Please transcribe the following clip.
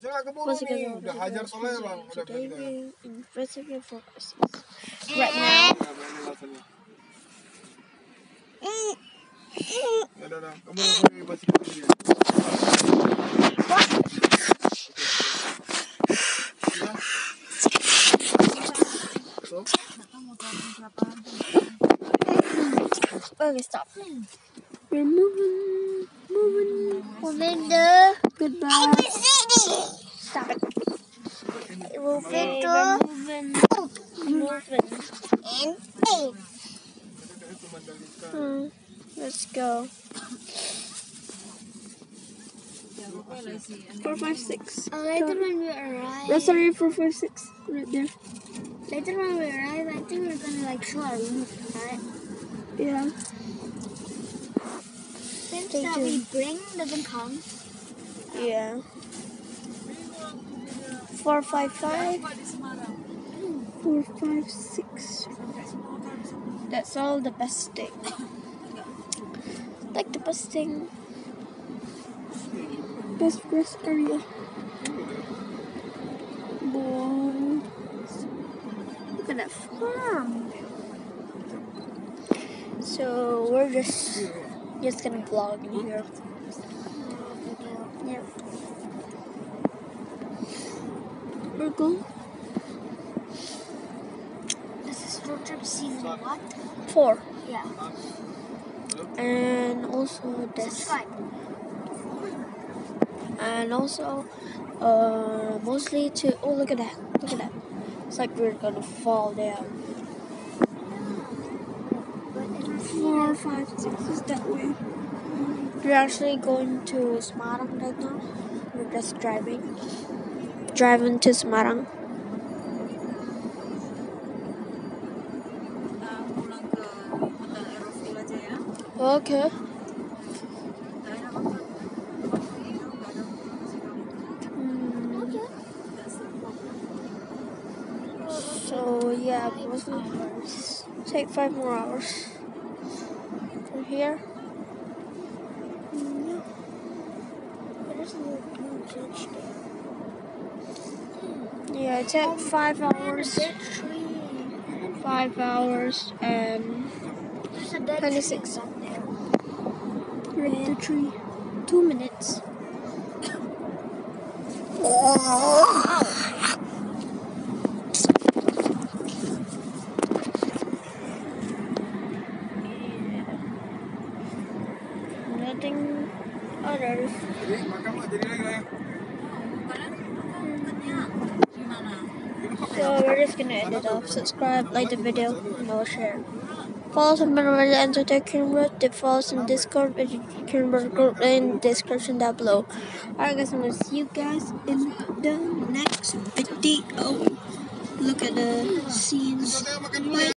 Saya nggak keburu your. Iya. Right now. Kamu. Okay, stop. We're moving, moving. Goodbye. Stop it. moving Okay, to and eight. Hmm, let's go. Four, five, six. Uh, later when we arrive, That's already four, five, six. Right there. later when we arrive, I think we're gonna like show our room, right? Yeah. Stay that we bring doesn't come. Yeah. Four, five, five. Four, five, six. That's all the best thing. Like the best thing. Best rest area. Boom. Look at that farm. So we're just just gonna vlog in here. We're This is road trip season what? four. Yeah. And also this. Subscribe. And also uh mostly to oh look at that. Look at that. It's like we're gonna fall down. Four, five, six is that way. We're actually going to Semarang right now. We're just driving. Driving to Semarang. Okay. So yeah, take five more hours from here. Mm, Yeah, it took five hours. Five hours and There's a dead 26. tree back there. right the tree. Two minutes. Nothing others. So we're just gonna end it off. Subscribe, like the video, and all share. Follow us on Benevolent Entertainment Road. Follow us on Discord, Kinbird group in the description down below. Alright guys, I'm gonna see you guys in the next video. Look at the scenes.